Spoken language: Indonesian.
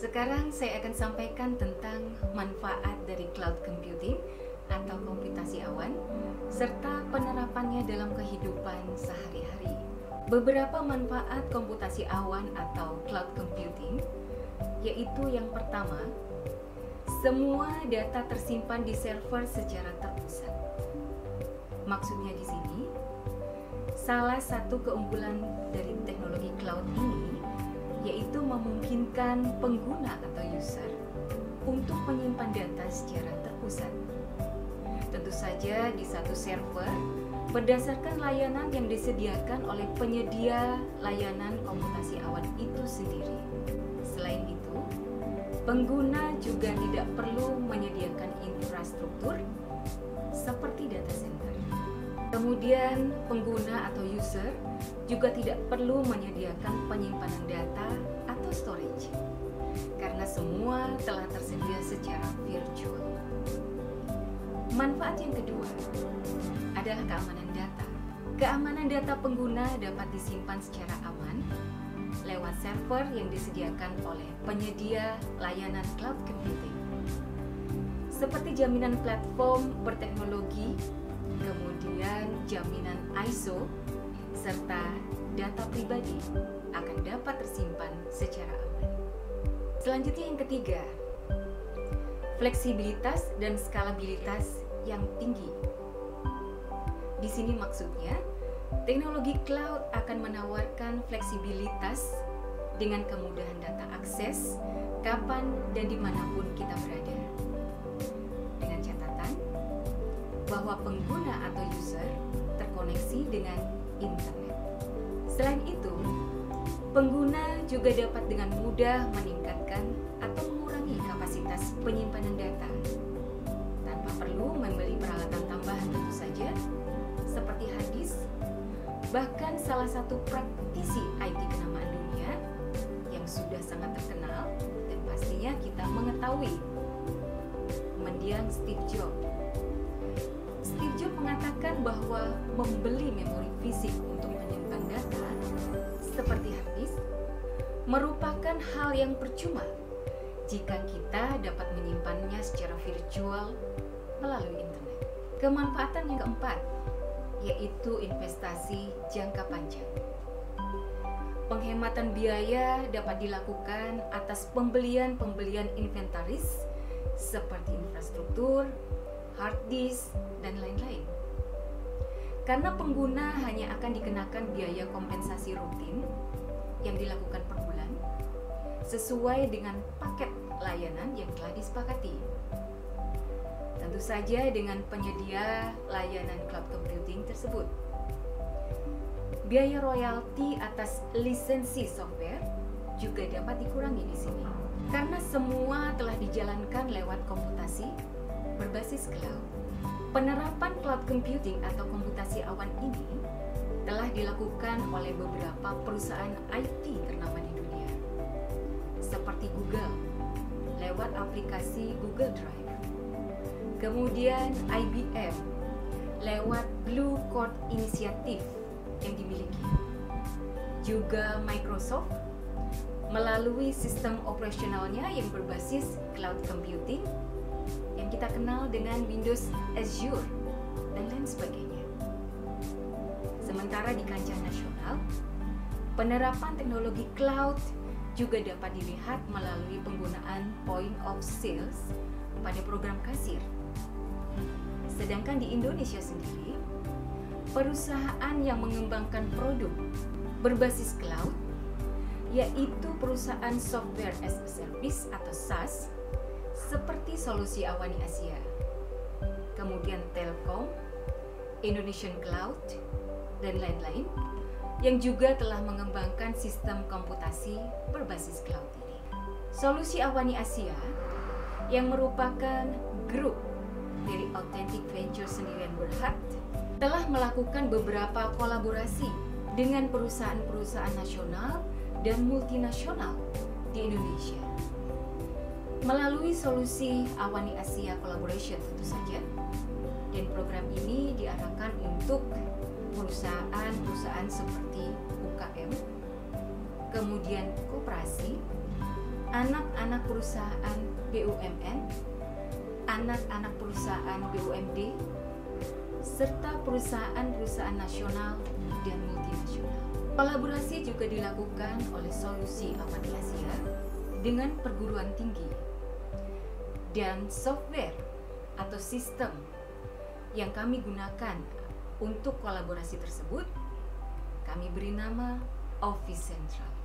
Sekarang saya akan sampaikan tentang manfaat dari cloud computing atau komputasi awan serta penerapannya dalam kehidupan sehari-hari. Beberapa manfaat komputasi awan atau cloud computing yaitu yang pertama, semua data tersimpan di server secara terpusat. Maksudnya di sini, salah satu keunggulan dari teknologi cloud ini yaitu memungkinkan pengguna atau user untuk menyimpan data secara terpusat. Tentu saja di satu server berdasarkan layanan yang disediakan oleh penyedia layanan komputasi awan itu sendiri. Selain itu, pengguna juga tidak perlu menyediakan infrastruktur seperti data center. Kemudian, pengguna atau user juga tidak perlu menyediakan penyimpanan data atau storage karena semua telah tersedia secara virtual. Manfaat yang kedua adalah keamanan data. Keamanan data pengguna dapat disimpan secara aman lewat server yang disediakan oleh penyedia layanan cloud computing. Seperti jaminan platform berteknologi kemudian jaminan ISO, serta data pribadi akan dapat tersimpan secara aman. Selanjutnya yang ketiga, fleksibilitas dan skalabilitas yang tinggi. Di sini maksudnya, teknologi cloud akan menawarkan fleksibilitas dengan kemudahan data akses kapan dan di mana pun kita berada bahwa pengguna atau user terkoneksi dengan internet. Selain itu, pengguna juga dapat dengan mudah meningkatkan atau mengurangi kapasitas penyimpanan data tanpa perlu membeli peralatan tambahan tentu saja seperti hard disk. Bahkan salah satu praktisi IT kenamaan dunia yang sudah sangat terkenal dan pastinya kita mengetahui mendiang Steve Jobs Jobs mengatakan bahwa membeli memori fisik untuk menyimpan data seperti hard disk merupakan hal yang percuma jika kita dapat menyimpannya secara virtual melalui internet. Kemanfaatan yang keempat yaitu investasi jangka panjang. Penghematan biaya dapat dilakukan atas pembelian-pembelian inventaris seperti infrastruktur, hard disk, dan lain-lain. Karena pengguna hanya akan dikenakan biaya kompensasi rutin yang dilakukan per bulan sesuai dengan paket layanan yang telah disepakati. Tentu saja dengan penyedia layanan cloud computing tersebut. Biaya royalti atas lisensi software juga dapat dikurangi di sini. Karena semua telah dijalankan lewat komputasi berbasis cloud. Penerapan cloud computing atau komputasi awan ini telah dilakukan oleh beberapa perusahaan IT ternama di dunia, seperti Google lewat aplikasi Google Drive, kemudian IBM lewat Blue Code Initiative yang dimiliki, juga Microsoft melalui sistem operasionalnya yang berbasis cloud computing kita kenal dengan Windows Azure dan lain sebagainya. Sementara di kancah nasional, penerapan teknologi cloud juga dapat dilihat melalui penggunaan point of sales pada program kasir. Sedangkan di Indonesia sendiri, perusahaan yang mengembangkan produk berbasis cloud yaitu perusahaan software as a service atau SaaS seperti solusi Awani Asia, kemudian Telkom, Indonesian Cloud, dan lain-lain yang juga telah mengembangkan sistem komputasi berbasis cloud ini. Solusi Awani Asia yang merupakan grup dari Authentic Venture Sendirian Berhad telah melakukan beberapa kolaborasi dengan perusahaan-perusahaan nasional dan multinasional di Indonesia melalui solusi Awani Asia Collaboration tentu saja. Dan program ini diarahkan untuk perusahaan-perusahaan seperti UKM, kemudian koperasi, anak-anak perusahaan BUMN, anak-anak perusahaan BUMD, serta perusahaan-perusahaan nasional dan multinasional. Kolaborasi juga dilakukan oleh Solusi Amati Asia dengan perguruan tinggi dan software atau sistem yang kami gunakan untuk kolaborasi tersebut kami beri nama Office Central.